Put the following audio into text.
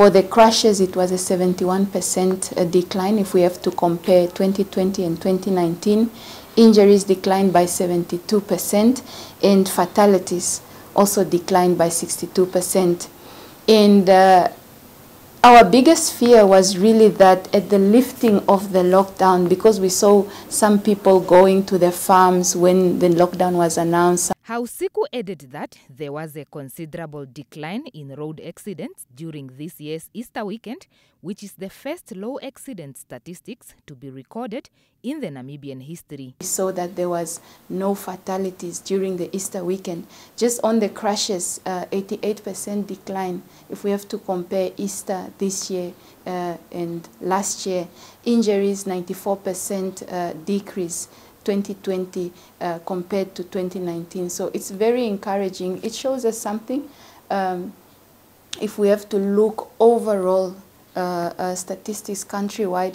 For the crashes, it was a 71% decline if we have to compare 2020 and 2019. Injuries declined by 72% and fatalities also declined by 62%. And uh, our biggest fear was really that at the lifting of the lockdown, because we saw some people going to their farms when the lockdown was announced. Hausiku added that there was a considerable decline in road accidents during this year's Easter weekend, which is the first low accident statistics to be recorded in the Namibian history. We saw that there was no fatalities during the Easter weekend. Just on the crashes, 88% uh, decline if we have to compare Easter this year uh, and last year. Injuries, 94% uh, decrease. 2020 uh, compared to 2019. So it's very encouraging. It shows us something. Um, if we have to look overall uh, uh, statistics countrywide,